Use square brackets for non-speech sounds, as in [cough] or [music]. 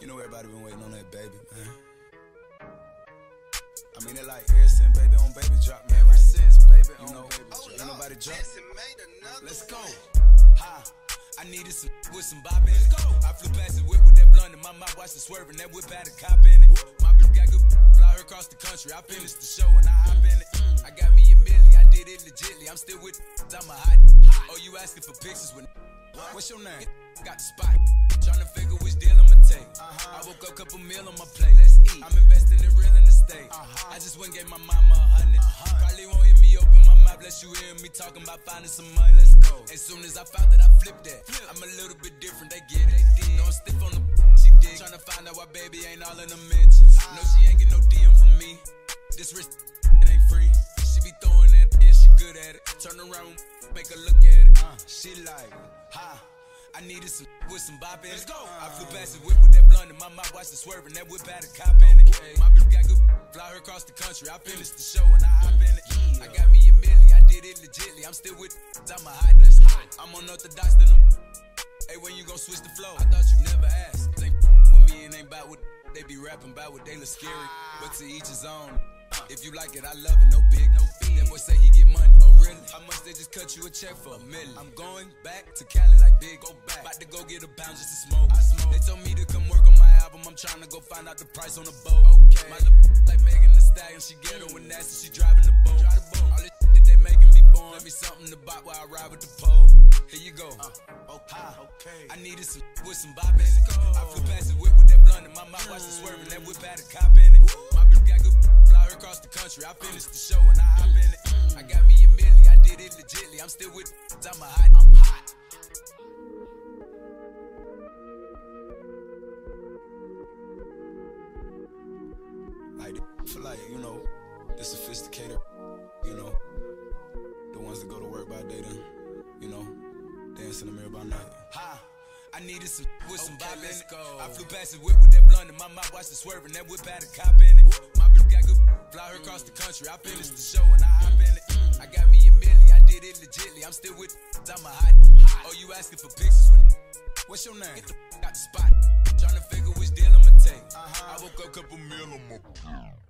You know everybody been waiting on that baby, man. I mean, it like ever since baby on baby drop, man. Ever since baby on know, baby drop. Ain't nobody drop. Let's go. Ha. I needed some with some bop in it. I flew past the whip with that blunt in my mouth, watched it swerving. That whip had a cop in it. My bitch got good, fly her across the country. I finished the show and I hop in it. Mm. I got me a milli, I did it legitly. I'm still with, I'm a hot. Oh, you asking for pictures with What's your name? Got the spot. Tryna figure which deal I'ma take. Uh-huh. I woke up, couple meal on my plate. Let's eat. I'm investing in real estate. Uh-huh. I just went and gave my mama a 100 uh-huh. Probably won't hear me open my mouth, bless you hear me talking about finding some money. Let's go. As soon as I found that, I flipped that. Flip. I'm a little bit different, they get it. They. No, I'm stiff on the she did. Tryna find out why baby ain't all in the mentions. Uh-huh. No, she ain't get no DM from me. This wrist, it ain't free. She be throwing that, yeah, she good at it. Turn around, make her look at it. Uh, she like, ha. I needed some with some bop in it. Let's go. I flew past the whip with that blunt in my mouth, watched it swerving. That whip had a cop in it. My bitch got good, fly her across the country. I finished the show and I hop in it. I got me a milli, I did it legitly. I'm still with, I'm a hot. Let's hot. I'm unorthodox than them. Hey, when you gon' switch the flow? I thought you never asked. They with me and ain't about what they be rapping about what they look scary. But to each his own. If you like it, I love it. No big, no fee. That boy say he get money. Oh really? How much they just cut you a check for? A million. I'm going back to Cali like big. Go back. About to go get a pound just to smoke. I smoke. They told me to come work on my album. I'm trying to go find out the price on the boat. Okay. My little [laughs] like Megan Thee Stallion. She ghetto and nasty. She driving the boat. Drive the boat. All this that they making me born. Let me something to buy while I ride with the pole. Here you go. Uh, okay. okay. I needed some [laughs] with some bop in it. I flew past the whip with that blunt in my mouth. Watched it swerving. That whip had a cop in it. My country. I finished the show and I hop in it. I got me a milli. I did it legitly. I'm still with. I'm a hot. I'm hot. Like, feel like you know, the sophisticated, you know, the ones that go to work by day, then, you know, dance in the mirror by night. Ha! I needed some with some okay, let's go. I flew past the whip with that blunt in my mouth, watched it swerving. That whip had a cop in it. My bitch got country. I finished the show and I hop in it. I got me a milli, I did it legitly. I'm still with, I'm a hot. Oh, you asking for pictures with? What's your name? Get the got the spot. Tryna figure which deal I'ma take. Uh-huh. I woke up, couple meal on my.